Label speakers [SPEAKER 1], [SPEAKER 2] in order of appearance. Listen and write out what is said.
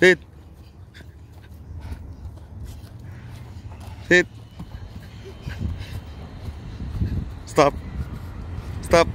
[SPEAKER 1] Sit. Sit. Stop. Stop.